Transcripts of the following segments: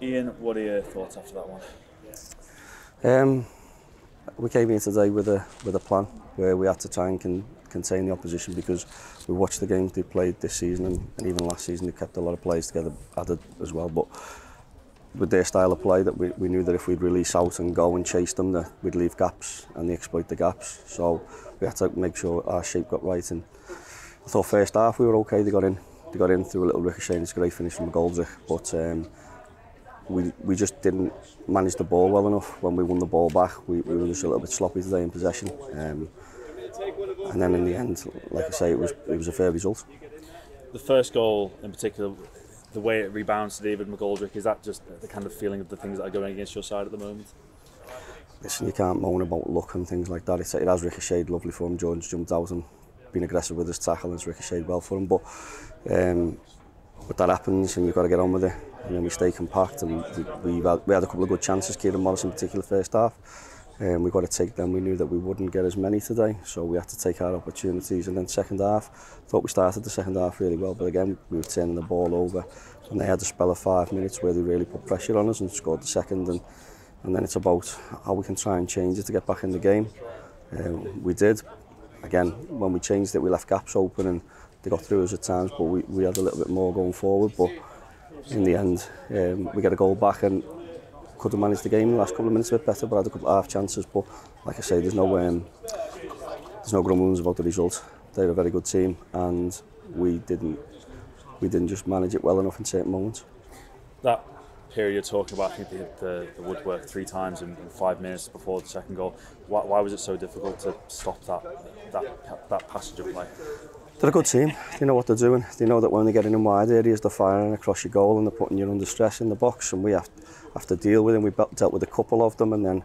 Ian, what are your thoughts after that one? Um, we came in today with a with a plan where we had to try and con contain the opposition because we watched the games they played this season and, and even last season they kept a lot of players together added as well but with their style of play that we, we knew that if we'd release out and go and chase them that we'd leave gaps and they exploit the gaps so we had to make sure our shape got right and I thought first half we were okay they got in they got in through a little ricochet and it's a great finish from Goldzich but um, we, we just didn't manage the ball well enough. When we won the ball back, we, we were just a little bit sloppy today in possession. Um, and then in the end, like I say, it was it was a fair result. The first goal in particular, the way it rebounds to David McGoldrick, is that just the kind of feeling of the things that are going against your side at the moment? Listen, you can't moan about luck and things like that. it has ricocheted lovely for him. Jones jumped out and been aggressive with his tackle and it's ricocheted well for him. But um, but that happens and you've got to get on with it. you know, we stay compact and we had, we had a couple of good chances, Kieran Morris in particular first half. Um, we got to take them. We knew that we wouldn't get as many today, so we had to take our opportunities. And then second half, thought we started the second half really well, but again we were turning the ball over, and they had a spell of five minutes where they really put pressure on us and scored the second. And and then it's about how we can try and change it to get back in the game. Um, we did. Again, when we changed it, we left gaps open and they got through us at times, but we, we had a little bit more going forward. But in the end, um, we get a goal back and could have managed the game in the last couple of minutes a bit better, but I had a couple of half chances. But like I say, there's no um, there's no grumblings about the result. They're a very good team, and we didn't we didn't just manage it well enough in certain moments. That period you're talking about, I think they hit the, the woodwork three times in, in five minutes before the second goal. Why, why was it so difficult to stop that that that passage of play? They're a good team. They know what they're doing. They know that when they're getting in wide areas, they're firing across your goal and they're putting you under stress in the box. And we have, have to deal with them. We dealt with a couple of them and then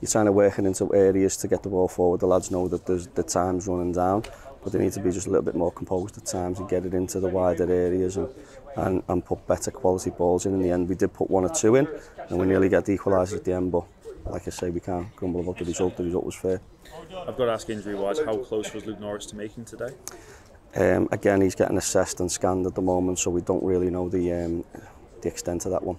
you're trying to work into areas to get the ball forward. The lads know that there's the time's running down but they need to be just a little bit more composed at times and get it into the wider areas and, and, and put better quality balls in. In the end, we did put one or two in and we nearly got the equaliser at the end, but like I say, we can't grumble about the result. The result was fair. I've got to ask injury-wise, how close was Luke Norris to making today? Um, again, he's getting assessed and scanned at the moment, so we don't really know the um, the extent of that one.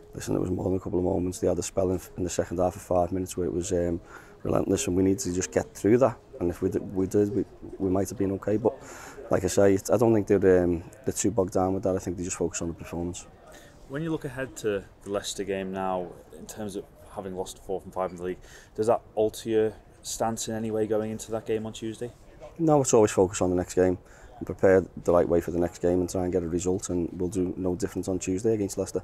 listen, it was more than a couple of moments. They had a spell in, in the second half of five minutes where it was. Um, relentless and we need to just get through that. And if we, we did, we, we might have been okay. But like I say, I don't think they're, um, they're too bogged down with that. I think they just focus on the performance. When you look ahead to the Leicester game now, in terms of having lost four from five in the league, does that alter your stance in any way going into that game on Tuesday? No, it's always focus on the next game and prepare the right way for the next game and try and get a result and we'll do no different on Tuesday against Leicester.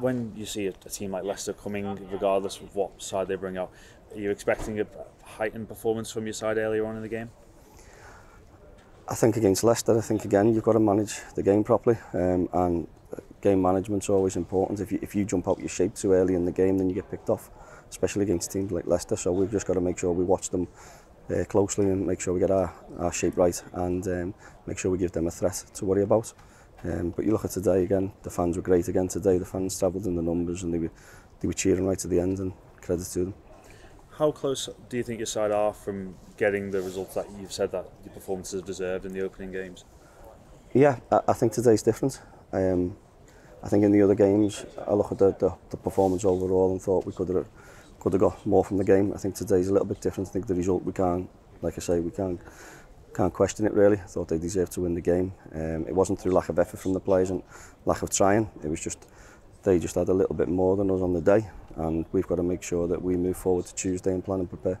when you see a, a team like Leicester coming, regardless of what side they bring out, are you expecting a heightened performance from your side earlier on in the game? I think against Leicester, I think again you've got to manage the game properly, um, and uh, game management's always important. If you if you jump out your shape too early in the game, then you get picked off, especially against teams like Leicester. So we've just got to make sure we watch them uh, closely and make sure we get our, our shape right, and um, make sure we give them a threat to worry about. Um, but you look at today again, the fans were great again today. The fans travelled in the numbers and they were, they were cheering right to the end and credit to them. How close do you think your side are from getting the results that you've said that your performances have deserved in the opening games? Yeah, I, I think today's different. Um, I think in the other games, I look at the, the, the performance overall and thought we could have could have got more from the game. I think today's a little bit different. I think the result we can't, like I say, we can't can't question it really. I thought they deserved to win the game. Um, it wasn't through lack of effort from the players and lack of trying. It was just they just had a little bit more than us on the day, and we've got to make sure that we move forward to Tuesday and plan and prepare.